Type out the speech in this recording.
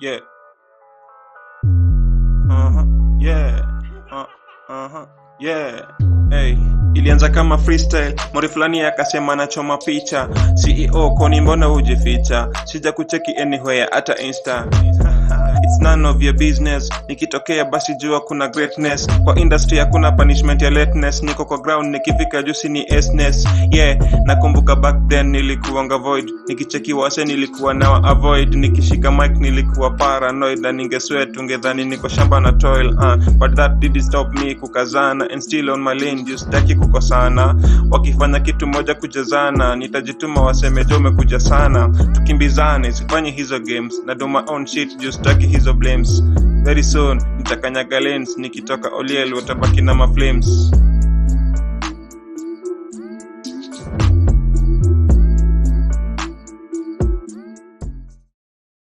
Yeah. Uh-huh. Yeah. Uh, uh-huh. Yeah. Hey. Ilianza kama freestyle, mori fulani akasema nachoma picha. CEO koni mbona hujificha? Sija kucheki anywhere hata Insta. None of your business. Nikitokea basi jua kuna greatness. Kwa industry hakuna punishment ya lateness. Niko kwa ground nikifika jusi ni esness. Yeah, nakumbuka back then nilikuwanga void. Nikicheki wase nilikuwa nawa avoid. Nikishika mic nilikuwa paranoid na ningeswet ungedhani niko shamba na toil. Uh, but that did stop me kukazana and still on my lane juu sitaki kukosana. Wakifanya kitu moja kujazana, nitajituma waseme jo umekuja sana. Tukimbizane, sifanye hizo games. Na do my own shit juu sitaki hizo blames. Very soon nitakanyaga lanes nikitoka Oliel watabaki na maflames.